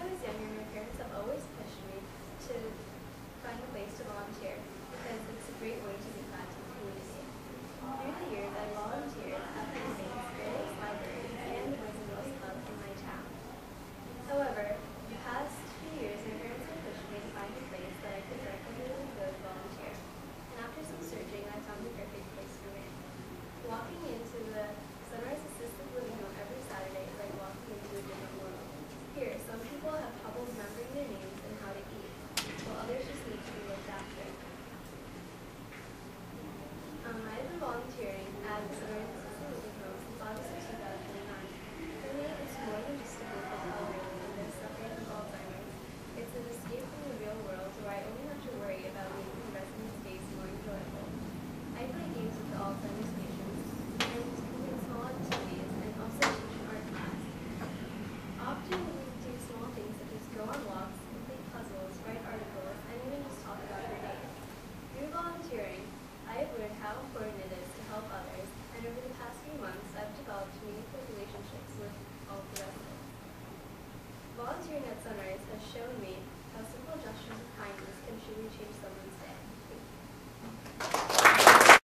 I was younger, my parents have always pushed me to find a place to volunteer because it's a great way to how important it is to help others, and over the past few months, I've developed meaningful relationships with all the residents. Volunteering at Sunrise has shown me